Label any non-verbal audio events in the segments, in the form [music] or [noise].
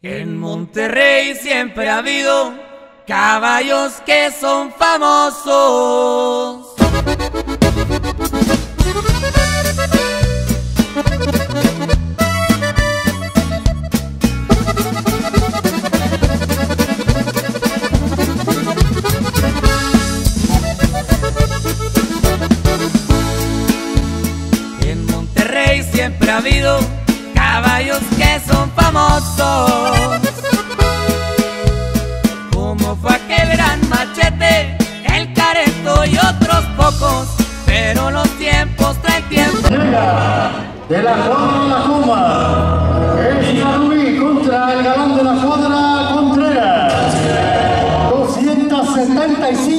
En Monterrey siempre ha habido caballos que son famosos. De la cuadra La Cuma. Es la Rubí contra el galán de la cuadra Contreras. 275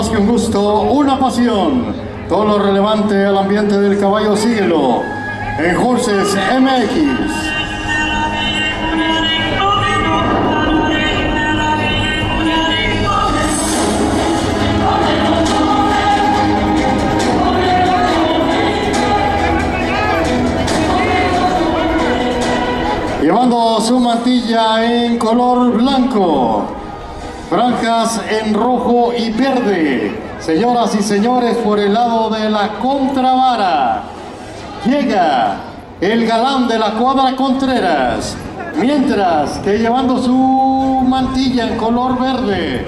más que un gusto, una pasión. Todo lo relevante al ambiente del caballo, síguelo en Horses MX. Llevando su mantilla en color blanco, franjas en rojo y verde. Señoras y señores, por el lado de la contravara, llega el galán de la cuadra Contreras. Mientras que llevando su mantilla en color verde,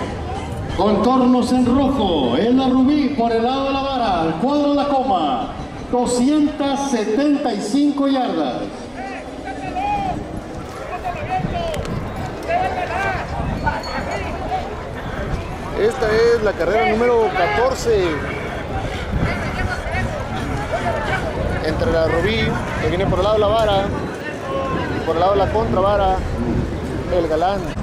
contornos en rojo, es la rubí por el lado de la vara, el cuadro de la coma, 275 yardas. La carrera número 14 entre la Rubí, que viene por el lado de la vara, por el lado de la contravara, el galán.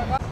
रखा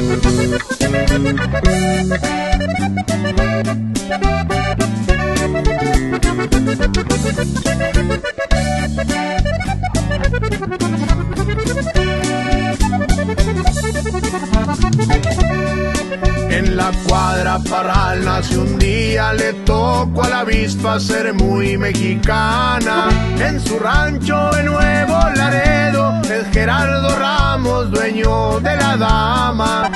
En la cuadra parral nace un día, le tocó a la avispa ser muy mexicana. En su rancho en Nuevo Laredo, el Gerardo Ramos, dueño de la dama.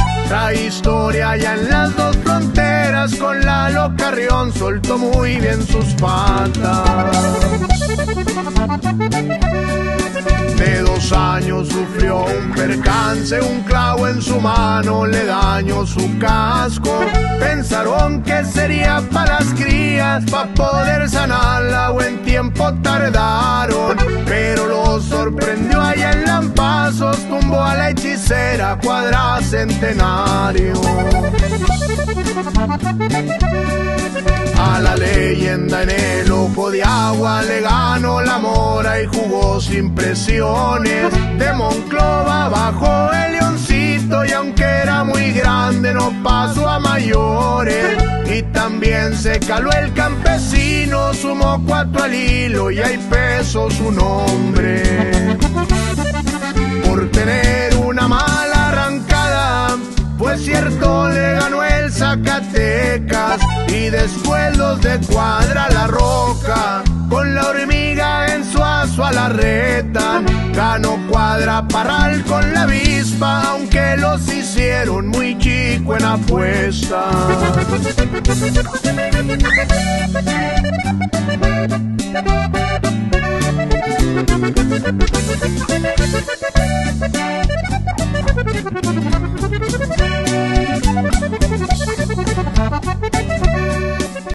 Historia ya en las dos fronteras, con la Carrión soltó muy bien sus patas. De dos años sufrió un percance, un clavo en su mano le dañó su casco. Pensaron que para crías, para poder sanarla, buen tiempo tardaron. Pero lo sorprendió allá en Lampazos, tumbó a la hechicera cuadracentenario. A la leyenda en el ojo de agua le ganó la mora y jugó sin presiones. De Monclova bajó el también se caló el campesino, sumó cuatro al hilo y hay peso su nombre. Por tener una mala arrancada, pues cierto le ganó el Zacatecas y después los de cuadra la roca con la hormiga en su aso a la retan ganó cuadra parral con la avispa aunque los hicieron muy chico en apuesta [laughs]